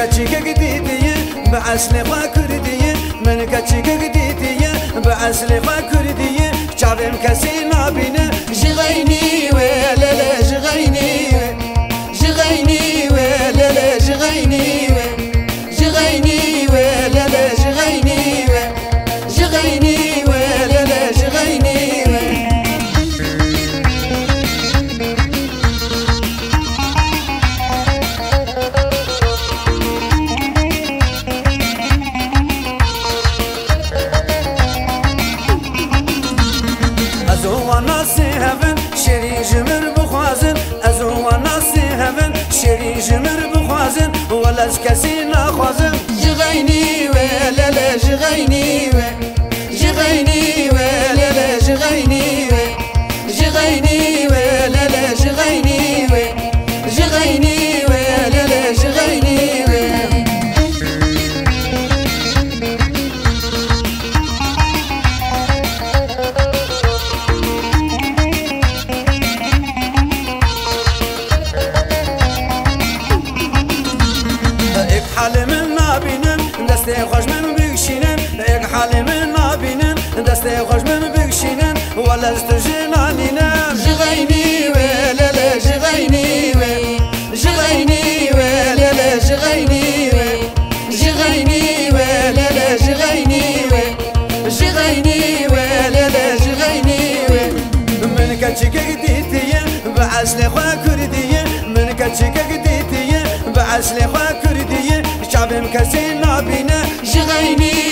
کچیگه دیدیه به اصل خواه کردیه من کچیگه دیدیه به اصل خواه کردیه چاویم کسی نبینه جغینی ازو ناسی هفن شری جمر بخوازن. ازو ناسی هفن شری جمر بخوازن. ولاز کسی نخوازن. جغینی و و جغینی و حال من نبینن دست خوش من بکشینن. ایک حال من نبینن دست خوش من بکشینن. ولا است جنانینن جغینی و للا جغینی و جغینی و للا جغینی و جغینی و للا جغینی و جغینی و للا جغینی و من كاتشيك قديتية بعسل خوا كردية من كاتشيك اصل خواه کردیه شبم کسی نبینه جغینی.